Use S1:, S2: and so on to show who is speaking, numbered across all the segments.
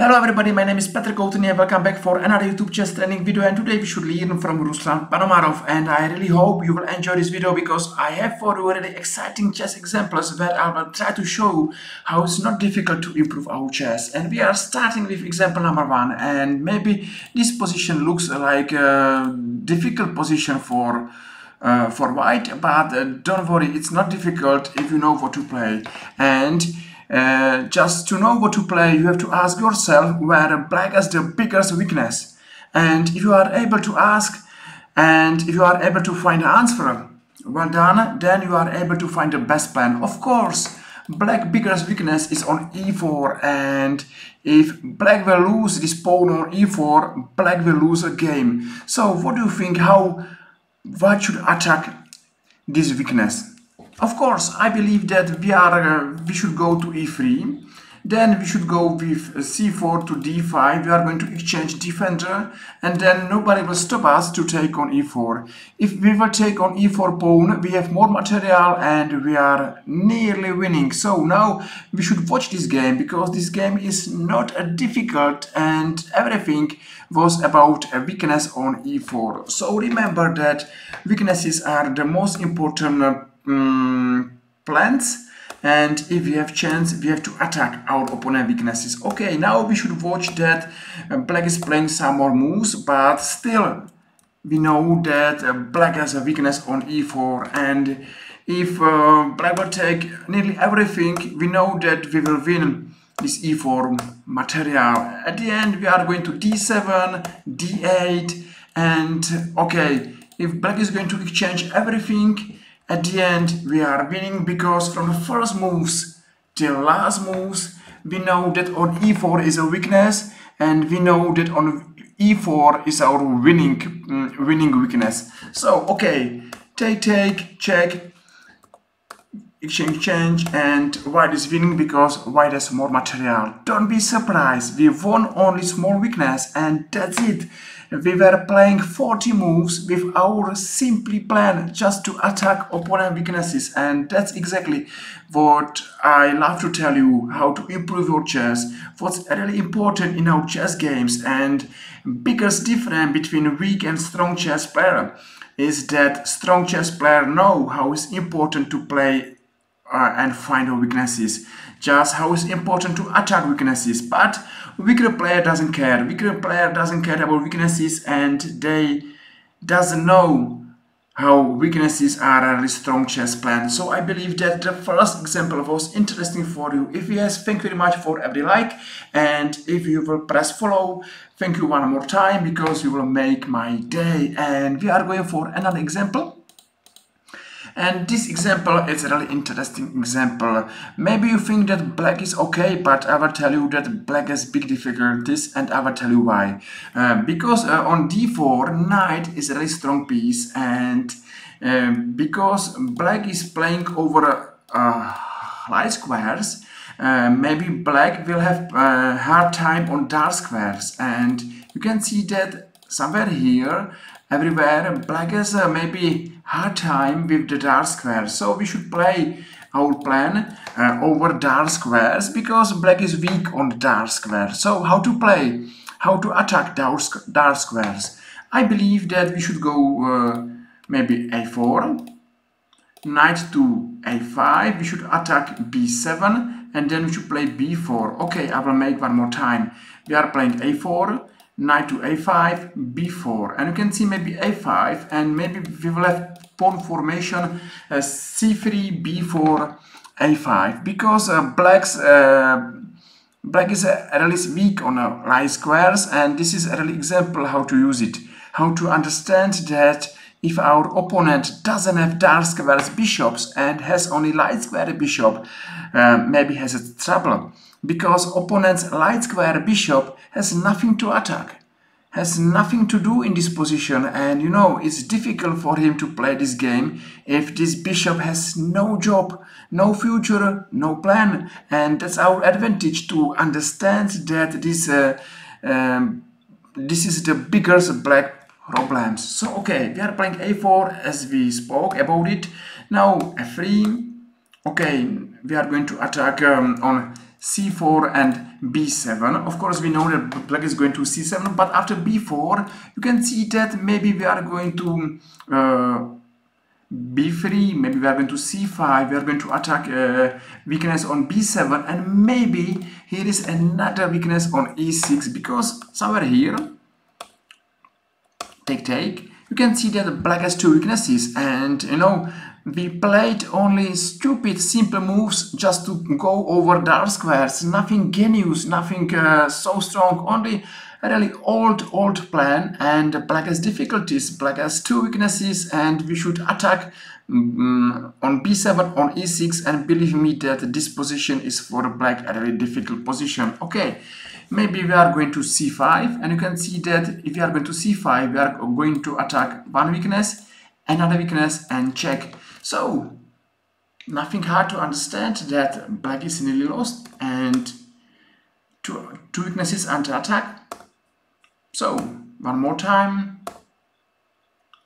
S1: Hello everybody, my name is Petr Koutny and welcome back for another YouTube chess training video. And today we should learn from Ruslan Ponomariov. And I really hope you will enjoy this video because I have for you really exciting chess examples where I will try to show you how it's not difficult to improve our chess. And we are starting with example number one. And maybe this position looks like a difficult position for uh, for white but uh, don't worry. It's not difficult if you know what to play. And uh, just to know what to play, you have to ask yourself where black has the biggest weakness. And if you are able to ask and if you are able to find the answer, well done, then you are able to find the best plan. Of course, black biggest weakness is on e4 and if black will lose this pawn on e4, black will lose a game. So what do you think, how, what should attack this weakness? Of course, I believe that we are uh, we should go to e3. Then we should go with c4 to d5. We are going to exchange defender and then nobody will stop us to take on e4. If we will take on e4 pawn, we have more material and we are nearly winning. So now we should watch this game because this game is not a difficult and everything was about a weakness on e4. So remember that weaknesses are the most important uh, um, plants and if we have chance we have to attack our opponent weaknesses. Okay now we should watch that uh, black is playing some more moves but still we know that uh, black has a weakness on e4 and if uh, black will take nearly everything we know that we will win this e4 material. At the end we are going to d7 d8 and okay if black is going to exchange everything at the end, we are winning because from the first moves till last moves, we know that on e4 is a weakness and we know that on e4 is our winning um, winning weakness. So, okay, take, take, check, exchange, change and white is winning because white has more material. Don't be surprised, we won only small weakness and that's it. We were playing 40 moves with our simply plan just to attack opponent weaknesses and that's exactly what I love to tell you how to improve your chess what's really important in our chess games and biggest difference between weak and strong chess player is that strong chess player know how it's important to play uh, and find weaknesses. Just how it's important to attack weaknesses. But weaker player doesn't care. Weaker player doesn't care about weaknesses and they doesn't know how weaknesses are a really strong chess plan. So i believe that the first example was interesting for you. If yes thank you very much for every like. And if you will press follow thank you one more time because you will make my day. And we are going for another example and this example is a really interesting example. Maybe you think that black is okay, but I will tell you that black has big difficulties and I will tell you why. Uh, because uh, on d4, knight is a really strong piece and um, because black is playing over uh, light squares, uh, maybe black will have a uh, hard time on dark squares and you can see that somewhere here everywhere black has uh, maybe hard time with the dark squares so we should play our plan uh, over dark squares because black is weak on the dark square. So how to play how to attack dark, dark squares? I believe that we should go uh, maybe a4 knight to a5 we should attack b7 and then we should play b4 okay I will make one more time. We are playing a4 knight to a5 b4 and you can see maybe a5 and maybe we will have pawn formation uh, c3 b4 a5 because uh, black's uh, black is uh, really weak on uh, light squares and this is a really example how to use it. How to understand that if our opponent doesn't have dark squares bishops and has only light square bishop uh, maybe has a trouble because opponent's light square bishop has nothing to attack, has nothing to do in this position and you know it's difficult for him to play this game if this bishop has no job, no future, no plan and that's our advantage to understand that this uh, um, this is the biggest black problems. So okay, we are playing a4 as we spoke about it. Now f3, okay, we are going to attack um, on c4 and b7 of course we know that the black is going to c7 but after b4 you can see that maybe we are going to uh, b3 maybe we are going to c5 we are going to attack uh, weakness on b7 and maybe here is another weakness on e6 because somewhere here take take you can see that black has two weaknesses and you know we played only stupid simple moves just to go over dark squares. Nothing genius nothing uh, so strong only a really old old plan. And black has difficulties black has two weaknesses and we should attack um, on b7 on e6 and believe me that this position is for black a really difficult position. Okay maybe we are going to c5 and you can see that if we are going to c5 we are going to attack one weakness another weakness and check. So nothing hard to understand that black is nearly lost and two, two weaknesses under attack. So one more time.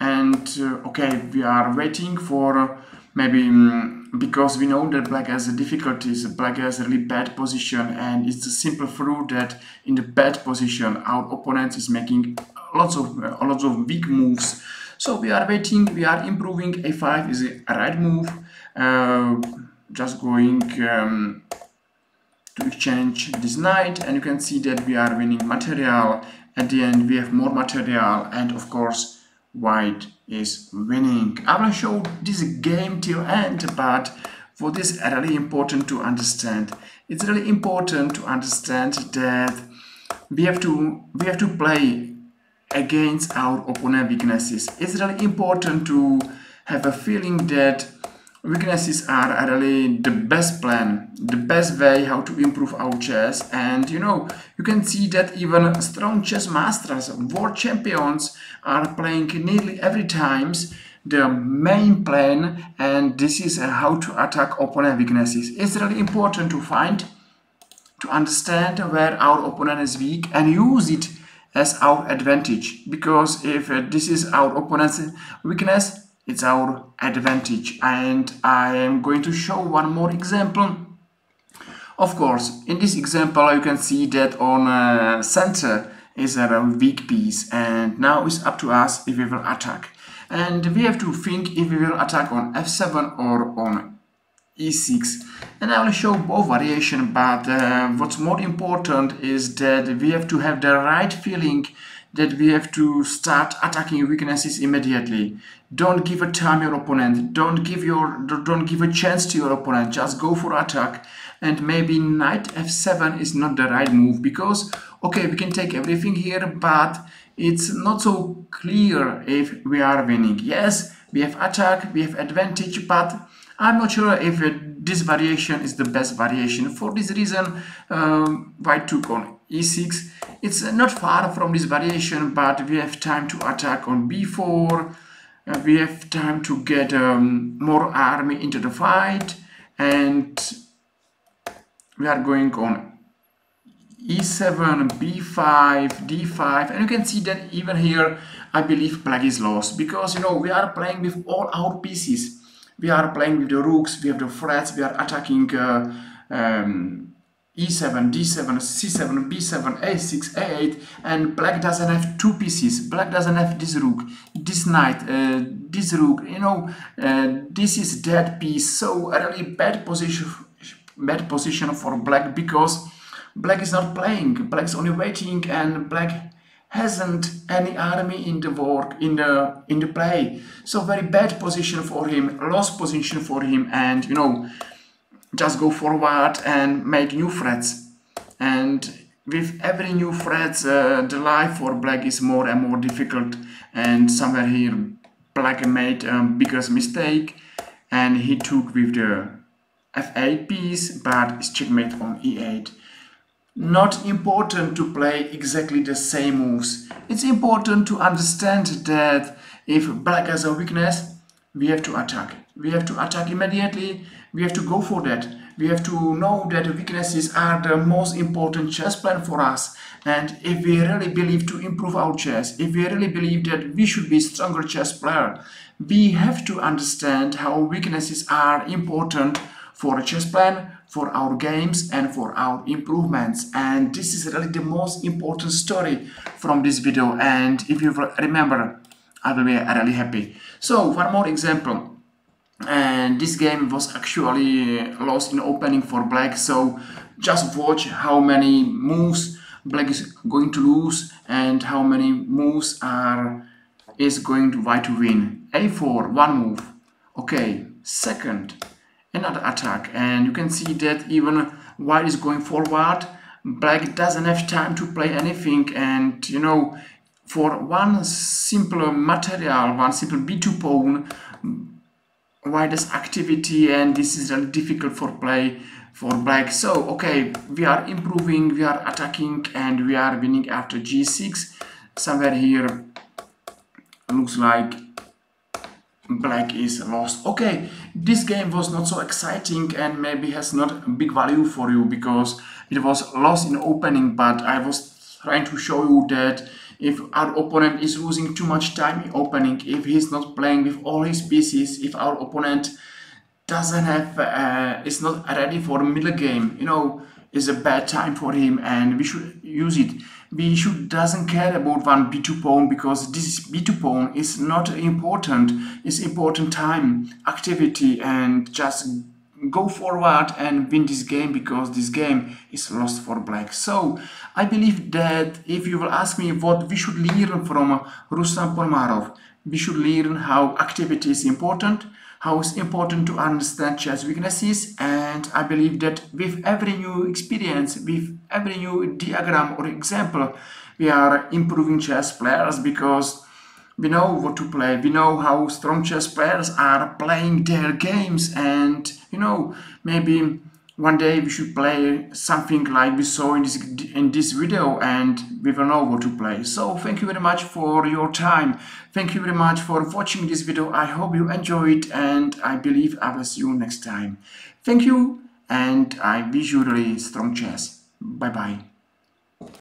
S1: And uh, okay we are waiting for maybe um, because we know that black has a difficulties black has a really bad position and it's a simple fruit that in the bad position our opponent is making lots of uh, lots of weak moves. So we are waiting we are improving. A5 is a right move. Uh, just going um, to exchange this knight and you can see that we are winning material. At the end we have more material and of course white is winning. I will show this game till end but for this really important to understand. It's really important to understand that we have to we have to play against our opponent weaknesses. It's really important to have a feeling that weaknesses are really the best plan the best way how to improve our chess. And you know you can see that even strong chess masters world champions are playing nearly every times the main plan. And this is how to attack opponent weaknesses. It's really important to find to understand where our opponent is weak and use it as our advantage. Because if this is our opponent's weakness it's our advantage and I am going to show one more example. Of course in this example you can see that on uh, center is a weak piece and now it's up to us if we will attack. And we have to think if we will attack on f7 or on e6 and I will show both variation but uh, what's more important is that we have to have the right feeling that we have to start attacking weaknesses immediately. Don't give a time your opponent. Don't give your don't give a chance to your opponent. Just go for attack. And maybe knight f7 is not the right move because okay we can take everything here but it's not so clear if we are winning. Yes we have attack we have advantage but I'm not sure if this variation is the best variation. For this reason, um, white took on e6. It's not far from this variation, but we have time to attack on b4. Uh, we have time to get um, more army into the fight. And we are going on e7, b5, d5. And you can see that even here, I believe black is lost. Because, you know, we are playing with all our pieces we are playing with the rooks, we have the threats, we are attacking uh, um, e7, d7, c7, b7, a6, a8, and black doesn't have two pieces. Black doesn't have this rook, this knight, uh, this rook. You know, uh, this is dead piece. So a really bad position, bad position for black because black is not playing. Black is only waiting, and black hasn't any army in the work in the in the play so very bad position for him lost position for him and you know just go forward and make new threats and with every new threat uh, the life for black is more and more difficult and somewhere here black made a biggest mistake and he took with the f8 piece but it's checkmate on e8 not important to play exactly the same moves. It's important to understand that if black has a weakness, we have to attack. We have to attack immediately. We have to go for that. We have to know that weaknesses are the most important chess plan for us. And if we really believe to improve our chess, if we really believe that we should be stronger chess player, we have to understand how weaknesses are important for a chess plan, for our games and for our improvements and this is really the most important story from this video and if you remember I will be really happy so one more example and this game was actually lost in opening for black so just watch how many moves black is going to lose and how many moves are is going to white to win. A4 one move. Okay second another attack. And you can see that even white is going forward black doesn't have time to play anything. And you know for one simple material one simple b2 pawn white's activity and this is really difficult for play for black. So okay we are improving we are attacking and we are winning after g6 somewhere here looks like black is lost. Okay this game was not so exciting and maybe has not big value for you because it was lost in opening but i was trying to show you that if our opponent is losing too much time in opening if he's not playing with all his pieces if our opponent doesn't have uh, is not ready for the middle game you know is a bad time for him and we should use it. We should doesn't care about one b2 pawn because this b2 pawn is not important. It's important time activity and just go forward and win this game because this game is lost for black. So i believe that if you will ask me what we should learn from ruslan Ponomariov we should learn how activity is important how it's important to understand chess weaknesses and I believe that with every new experience, with every new diagram or example, we are improving chess players because we know what to play, we know how strong chess players are playing their games. And you know maybe one day we should play something like we saw in this in this video and we will know what to play. So thank you very much for your time. Thank you very much for watching this video. I hope you enjoyed it and i believe i will see you next time. Thank you and i wish you really strong chess. Bye bye